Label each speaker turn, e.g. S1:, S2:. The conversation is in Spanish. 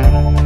S1: no, you.